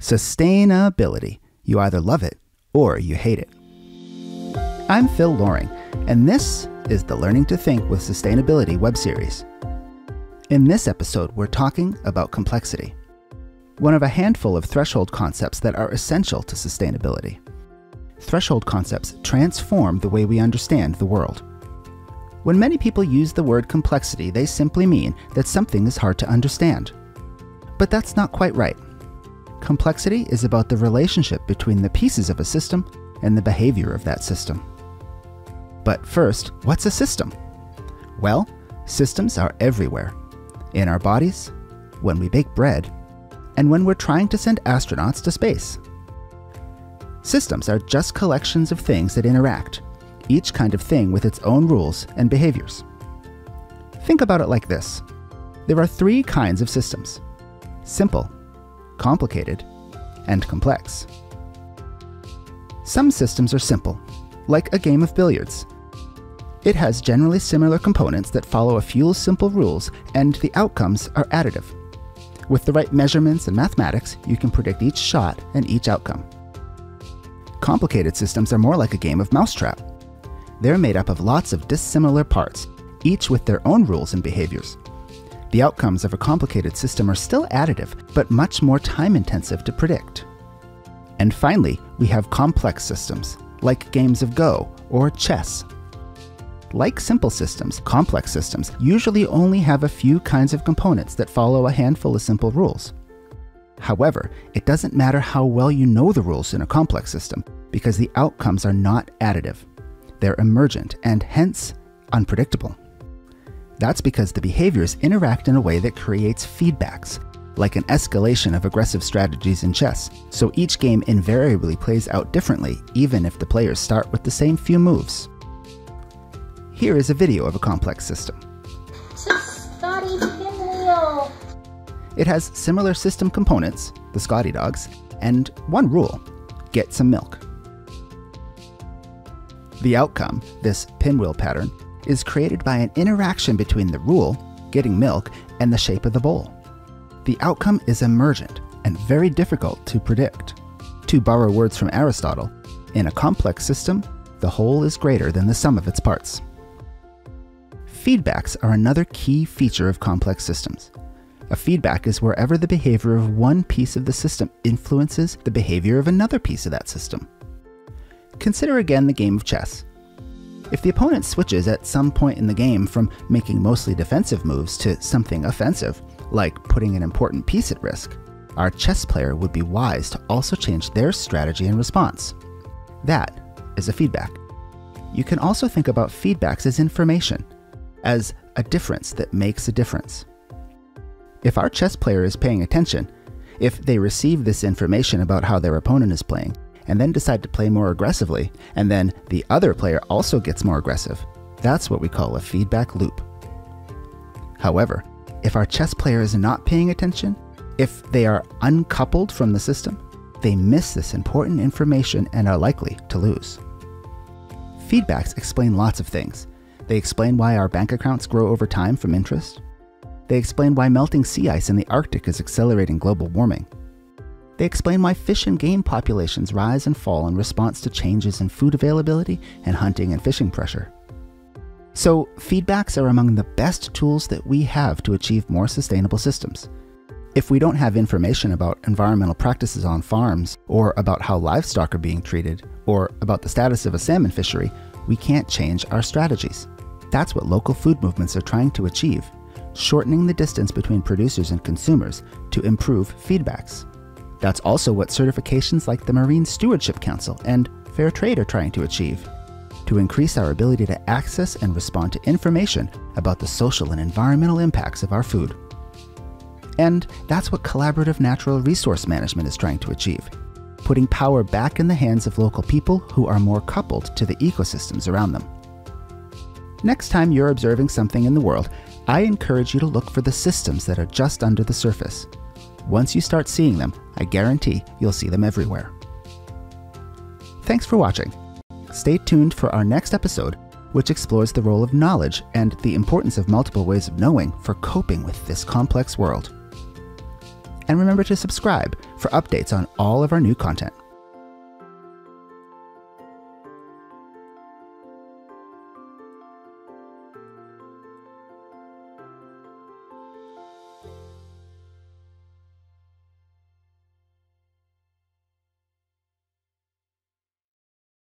Sustainability. You either love it or you hate it. I'm Phil Loring, and this is the Learning to Think with Sustainability web series. In this episode, we're talking about complexity, one of a handful of threshold concepts that are essential to sustainability. Threshold concepts transform the way we understand the world. When many people use the word complexity, they simply mean that something is hard to understand. But that's not quite right. Complexity is about the relationship between the pieces of a system and the behavior of that system. But first, what's a system? Well, systems are everywhere in our bodies, when we bake bread, and when we're trying to send astronauts to space. Systems are just collections of things that interact, each kind of thing with its own rules and behaviors. Think about it like this there are three kinds of systems simple, complicated, and complex. Some systems are simple, like a game of billiards. It has generally similar components that follow a few simple rules, and the outcomes are additive. With the right measurements and mathematics, you can predict each shot and each outcome. Complicated systems are more like a game of mousetrap. They're made up of lots of dissimilar parts, each with their own rules and behaviors. The outcomes of a complicated system are still additive, but much more time intensive to predict. And finally, we have complex systems, like games of Go or chess. Like simple systems, complex systems usually only have a few kinds of components that follow a handful of simple rules. However, it doesn't matter how well you know the rules in a complex system, because the outcomes are not additive. They're emergent and hence unpredictable. That's because the behaviors interact in a way that creates feedbacks, like an escalation of aggressive strategies in chess, so each game invariably plays out differently, even if the players start with the same few moves. Here is a video of a complex system. It has similar system components, the Scotty dogs, and one rule get some milk. The outcome, this pinwheel pattern, is created by an interaction between the rule, getting milk, and the shape of the bowl. The outcome is emergent and very difficult to predict. To borrow words from Aristotle, in a complex system, the whole is greater than the sum of its parts. Feedbacks are another key feature of complex systems. A feedback is wherever the behavior of one piece of the system influences the behavior of another piece of that system. Consider again the game of chess. If the opponent switches at some point in the game from making mostly defensive moves to something offensive, like putting an important piece at risk, our chess player would be wise to also change their strategy in response. That is a feedback. You can also think about feedbacks as information, as a difference that makes a difference. If our chess player is paying attention, if they receive this information about how their opponent is playing, and then decide to play more aggressively, and then the other player also gets more aggressive. That's what we call a feedback loop. However, if our chess player is not paying attention, if they are uncoupled from the system, they miss this important information and are likely to lose. Feedbacks explain lots of things. They explain why our bank accounts grow over time from interest. They explain why melting sea ice in the Arctic is accelerating global warming. They explain why fish and game populations rise and fall in response to changes in food availability and hunting and fishing pressure. So, feedbacks are among the best tools that we have to achieve more sustainable systems. If we don't have information about environmental practices on farms, or about how livestock are being treated, or about the status of a salmon fishery, we can't change our strategies. That's what local food movements are trying to achieve, shortening the distance between producers and consumers to improve feedbacks. That's also what certifications like the Marine Stewardship Council and Fair Trade are trying to achieve to increase our ability to access and respond to information about the social and environmental impacts of our food. And that's what collaborative natural resource management is trying to achieve, putting power back in the hands of local people who are more coupled to the ecosystems around them. Next time you're observing something in the world, I encourage you to look for the systems that are just under the surface once you start seeing them, I guarantee you'll see them everywhere. Thanks for watching. Stay tuned for our next episode, which explores the role of knowledge and the importance of multiple ways of knowing for coping with this complex world. And remember to subscribe for updates on all of our new content.